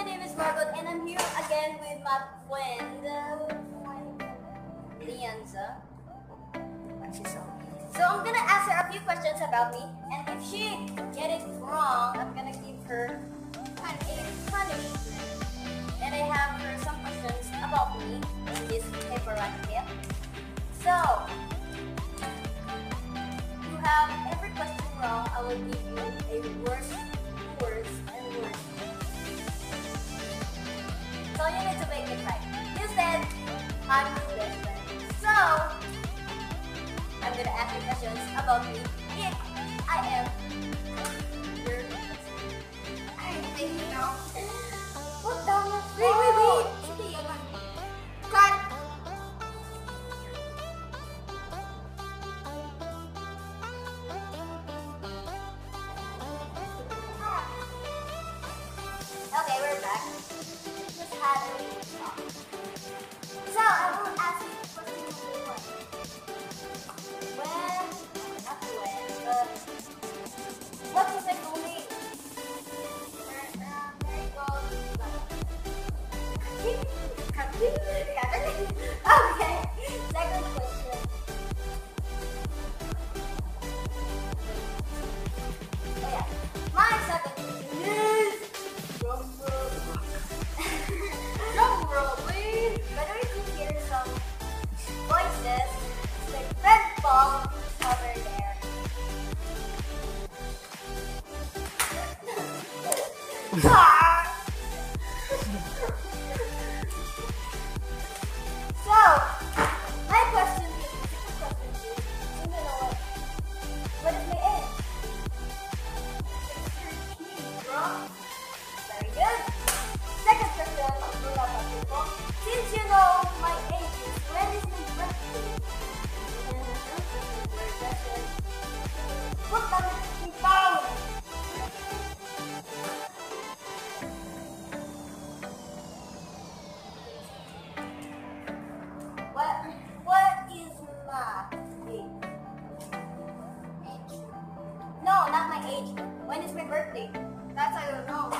my name is Marigold and I'm here again with my friend uh, Leanza. So I'm gonna ask her a few questions about me and if she get it wrong, I'm gonna give her punishment. And I have her some questions about me in this paper right here. So you have every question wrong, I will give you a worst So, I'm gonna ask you questions about me. If I am birthday. how I don't know.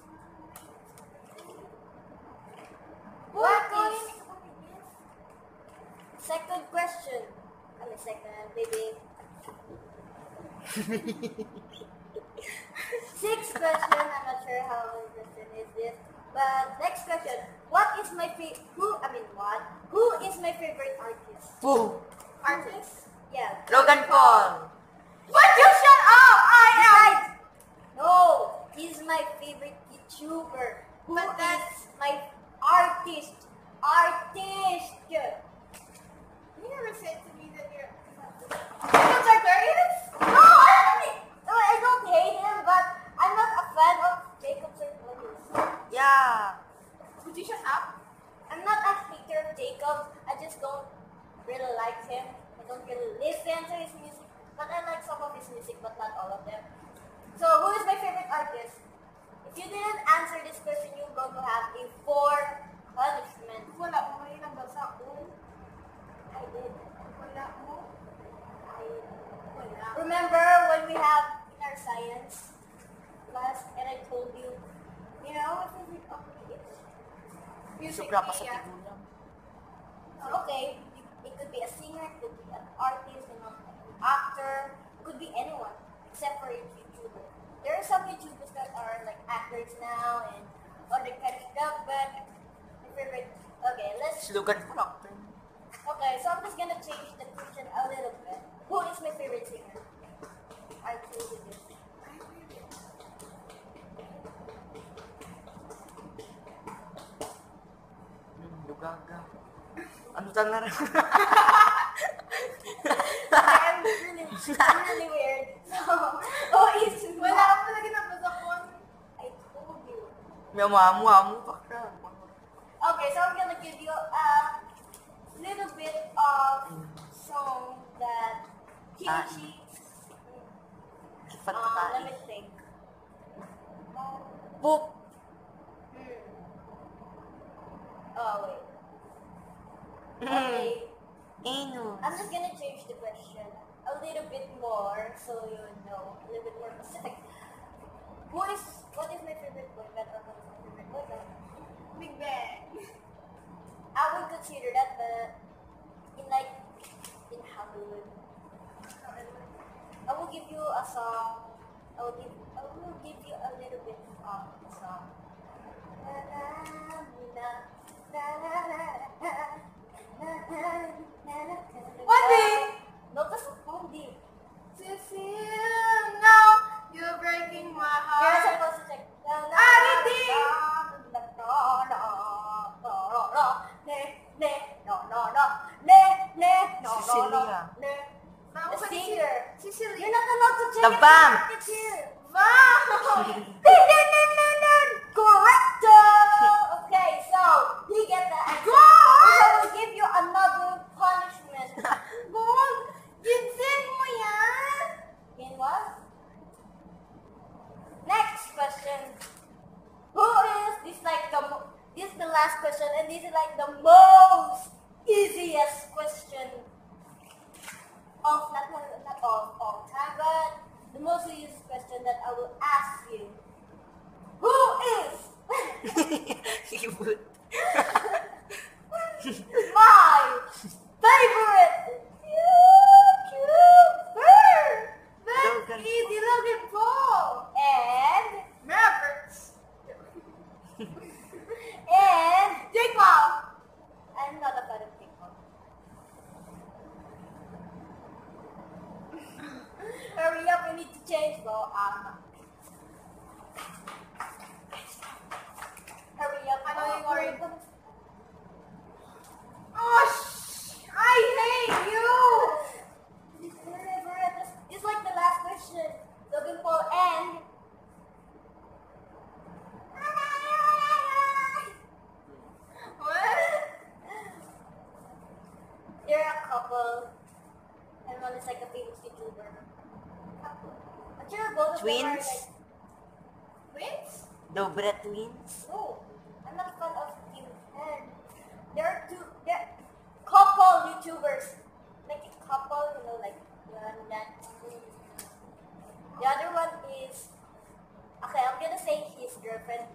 maybe. Sixth question. I'm not sure how interesting is this, but next question. What is my favorite? Who? I mean, what? Who is my favorite artist? Who? Artist. Yeah. Logan Paul. What? you shut up? I Besides. No, he's my favorite YouTuber. Who but that's my artist. Artist. Them. So, who is my favorite artist? If you didn't answer this question, you're going to have a four punishment. Wala mo may nabasa ko. I did. Wala mo. I Wala. Remember when we have in our science class, and I told you, you know, what favorite artist is? Music Sobra pa sa media. tigulang. Oh, okay, it could be a singer, it could be an artist, you know, an actor, it could be anyone except for a There are some YouTubers that are like actors now and other kind of stuff, but my favorite. Okay, let's. Logan Paul, actor. Okay, so I'm just gonna change the question a little bit. Who is my favorite singer? I you this. Lugaga. Ano tanga rin? I'm really, I'm really weird. So, who is Wala ako talaga nabasa ko. I told you. May amu-amu pa ka. Okay, so I'm gonna give you a little bit of song that Ah. Kichi. Kifat Uh, let me think. Poop. Hmm. Oh wait. Mm. Okay, Anus. I'm just gonna change the question a little bit more so you know a little bit more specific. Who is what is my favorite boy band or what is my favorite boy? Big Bang. I would consider that, but in like in Hollywood. I will give you a song. I will give I will give you a little bit of a song. Na, na, na, na, na, na, no, Cecilia. The ba singer. Cecilia? You're not allowed to check The it band. It's here. Wow! Correcto! Okay, so he get the answer. I will give you another punishment. Gold! Ginsin mo yan! In what? Next question. Who is this like the this is the last question and this is like the most easiest question of not not of all time but the most easiest question that I will ask you. Who is Cute. my favorite YouTuber? That's Logan. easy, Logan Paul! And Mavericks! and Jake Paul! I'm not a fan of TikTok. Hurry up, we need to change though. Um, hurry up. Ano yung Oh, orange? what- Oh, sh- I hate you! Whatever, this- It's like the last question. Logan Paul and. What? They're a couple. And one is like a famous YouTuber. Couple. But you're both of them are Twins? Twins? Dobre twins. No, I'm not fan of you. And there are two, there couple YouTubers, like a couple, you know, like one that. The other one is okay. I'm gonna say his girlfriend.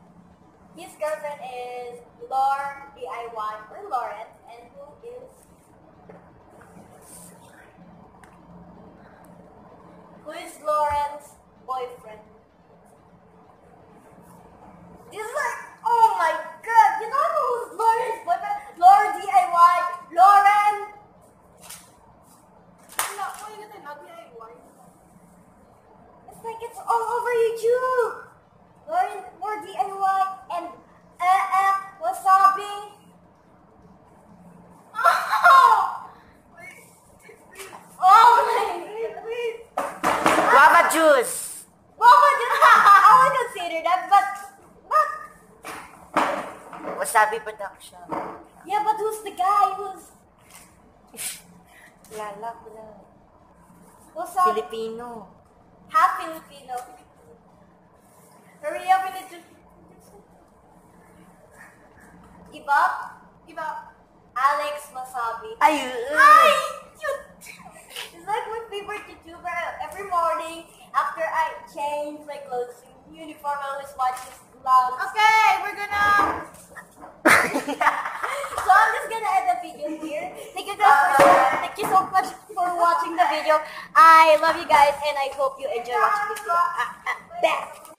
His girlfriend is LaurDIY or Lauren, and who is who is Lauren's boyfriend? This is like, oh my god, you know who's Lauren's boyfriend? LaurDIY, Laura Happy Production. Yeah, but who's the guy? Who's Lala lang. who's up? Filipino. Half Filipino. Hurry up, we need to. Iba? Iba. Alex Wassabi. Ay! Hi! It's like my favorite YouTuber. Every morning, after I change my clothes uniform, I always watch his vlogs. Okay, we're gonna. So I'm just gonna end the video here. Thank you guys for thank you so much for watching the video. I love you guys and I hope you enjoy watching this video. Ah, bye.